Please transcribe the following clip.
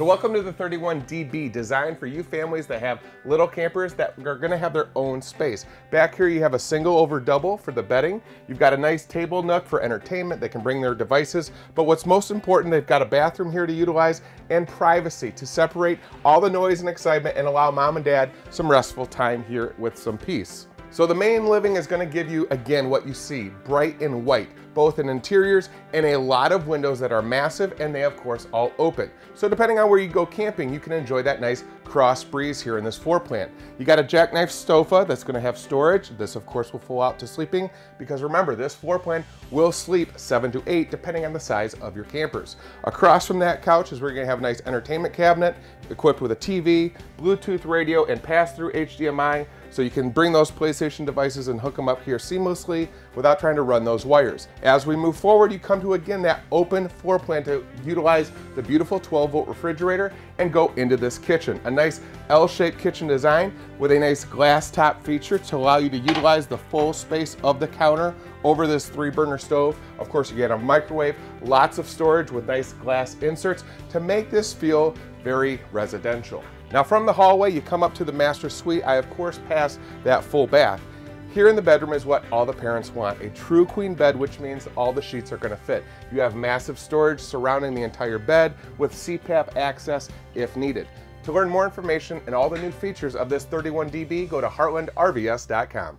So welcome to the 31DB, designed for you families that have little campers that are gonna have their own space. Back here you have a single over double for the bedding. You've got a nice table nook for entertainment. They can bring their devices. But what's most important, they've got a bathroom here to utilize and privacy to separate all the noise and excitement and allow mom and dad some restful time here with some peace. So the main living is gonna give you, again, what you see, bright and white, both in interiors and a lot of windows that are massive and they, of course, all open. So depending on where you go camping, you can enjoy that nice cross breeze here in this floor plan. You got a jackknife sofa that's gonna have storage. This, of course, will full out to sleeping because remember, this floor plan will sleep seven to eight, depending on the size of your campers. Across from that couch is where you're gonna have a nice entertainment cabinet equipped with a TV, Bluetooth radio, and pass-through HDMI so you can bring those PlayStation devices and hook them up here seamlessly without trying to run those wires. As we move forward, you come to again that open floor plan to utilize the beautiful 12 volt refrigerator and go into this kitchen. A nice L-shaped kitchen design with a nice glass top feature to allow you to utilize the full space of the counter over this three burner stove. Of course, you get a microwave, lots of storage with nice glass inserts to make this feel very residential. Now from the hallway, you come up to the master suite. I of course pass that full bath. Here in the bedroom is what all the parents want, a true queen bed, which means all the sheets are gonna fit. You have massive storage surrounding the entire bed with CPAP access if needed. To learn more information and all the new features of this 31DB, go to heartlandrvs.com.